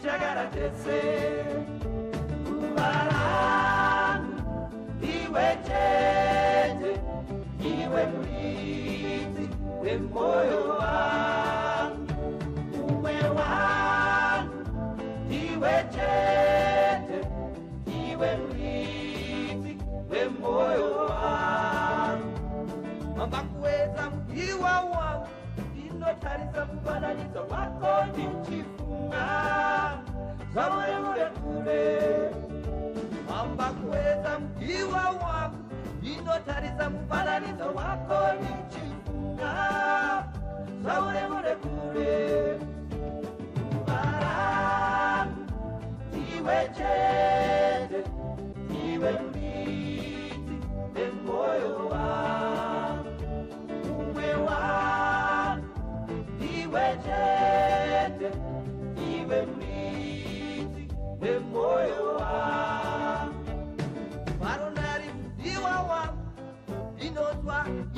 tichagara tese kuvaranu iwe chete iwe muridzi wemwoyo wanu umwe wanu iwe chete iwe muridzi wemwoyo wanu mambakuweza mudiwa wangu ndinotarisa mufananidzo wako ndichiv Thank you. kure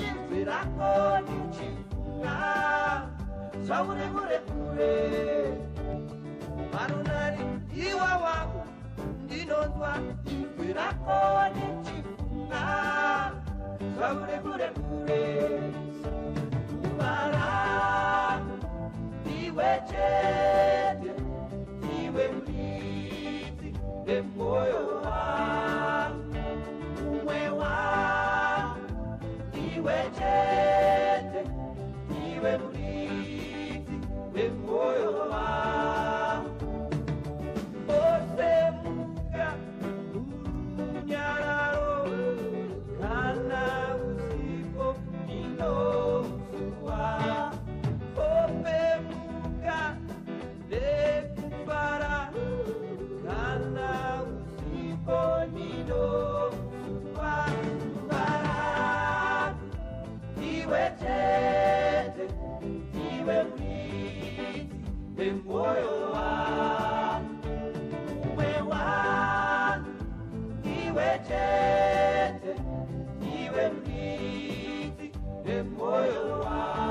inzwi rako nichifunga zvaure kure kure varunari iwa wangu ndinonzwa inzwi rako nichifunga zvaure kure kure kuvara iwe chete iwe mbidzi nemwoyo wangu iwe chete iwe buri iwetete iwe mwizi wemoyo wa, uwe wangu iwetete iwe mwizi wemoyo wa.